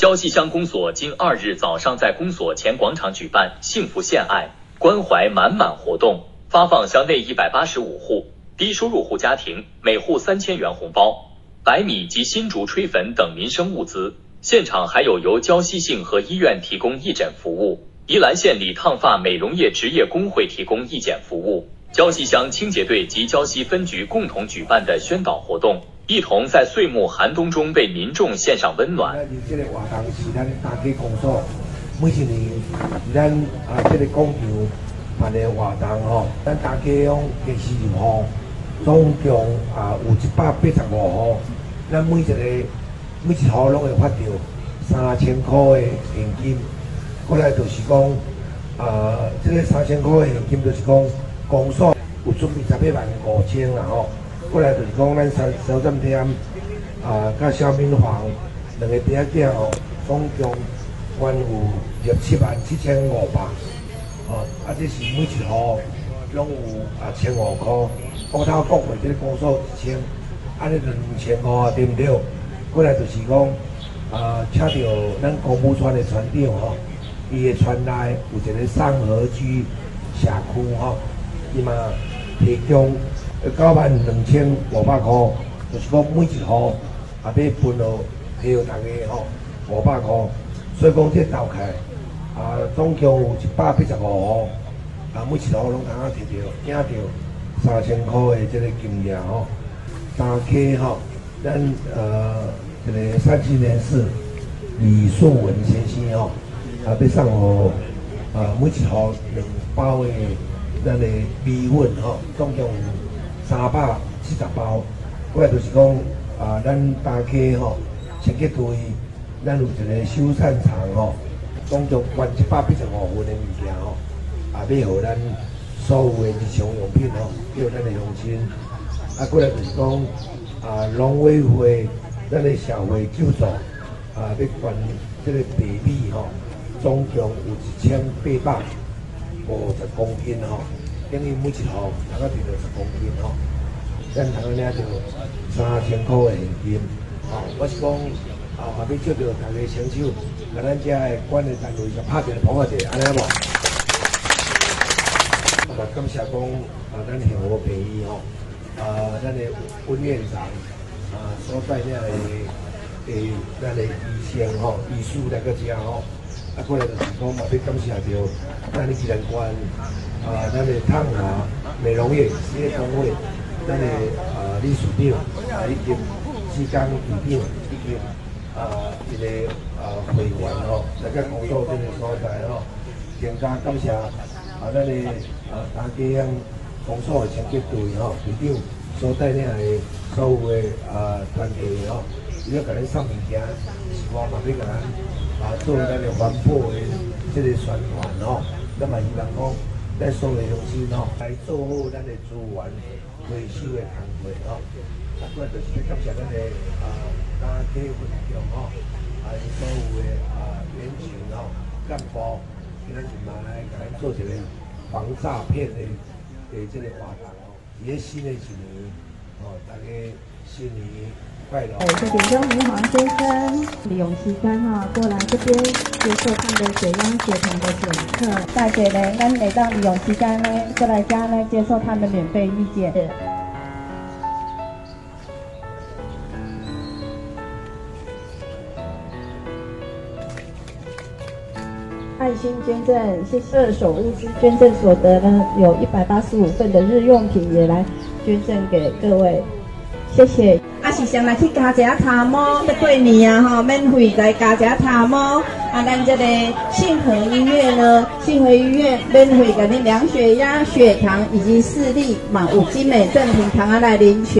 礁溪乡公所今二日早上在公所前广场举办“幸福献爱，关怀满满”活动，发放乡内一百八十五户低收入户家庭每户三千元红包、白米及新竹吹粉等民生物资。现场还有由礁溪杏和医院提供义诊服务，宜兰县理烫发美容业职业工会提供义检服务，礁溪乡清洁队及礁溪分局共同举办的宣导活动。一同在岁末寒冬中为民众献上温暖。这个活动是咱大溪公所每一年咱啊这个工厂办的活动吼，咱大溪乡第四号总共啊有一百八十五户，咱每一个每一户拢会发到三千块的现金。过来就是讲啊，这个三千块的现金就是讲公所有准备十一万五千啦吼。过来就是讲，咱三三站厅啊，甲小民房两个底下店哦，总共捐有十七万七千五百，哦，啊，这是每一户拢有啊千五块，国头国会这个公所一千，啊，这两千五啊对不对？过来就是讲啊，请到咱公务村的船长吼，伊的船内有一个上河居社区吼，伊嘛提供。九万两千五百块，就是讲每一户也要分落给大家吼五百块，所以讲这投开啊，总共有一百八十五户，啊每一户拢通啊摕到领到三千块的这个金额吼。大溪吼，咱呃这个三七年是李顺文先生吼，啊要送互啊每一户两包的咱的米粉吼，总共。三百七十包，过来就是讲啊，咱大溪吼，清洁队，咱有一个修缮厂吼，总共捐一百八十五份的物件吼，啊，要互咱所有的日常用品吼，叫咱的乡亲。啊，过来就是讲啊，农委会咱的社会救助啊，要捐这个白米吼，总共有一千八百五十公斤吼。等于每一户大概摕到十公斤吼，咱通领到三千块的现金。吼，我是讲啊，嘛要借着大家双手，甲咱遮的管理单位就拍一个捧下者，安尼无？啊，感谢讲啊，咱乡务朋友吼，啊，咱的温院长啊所带领的诶，咱的医生吼，医师来个遮吼，啊，过来就是讲嘛，要感谢着咱的自然关。啊，咱的烫华美容业事业工会，咱的啊理事长啊以及时间局长以及啊一个啊会员哦，大家工作这个所在哦，更加感谢啊咱的啊大家工作的清洁队哦，队长所带领的所有的啊团队哦，伊要甲咱送物件，希望嘛要甲咱啊做咱的环保的这个宣传吼，那么希望讲。在所有的乡亲吼，来做好咱的资源回收的工作吼。啊，过就是感谢咱的啊，大溪分局吼，啊，所有的啊，员警吼、干部，今仔日嘛来甲咱做一个防诈骗的的这个活动吼。也新的一年，哦，大家新年。哎，这边叫吴黄先生、李永期干哈过来这边接受他们的血压、血糖的检测。大姐呢，那每到李永期干呢过来家呢接受他们免费意见。爱心捐赠，谢谢二手物资捐赠所得呢，有一百八十五份的日用品也来捐赠给各位，谢谢。啊，是先来去加一下茶毛，要过年啊吼，免费来加一下茶毛。啊，咱这个信和医院呢，信和医院免费给您量血压、血糖以及视力，嘛有精美赠品，糖啊来领取。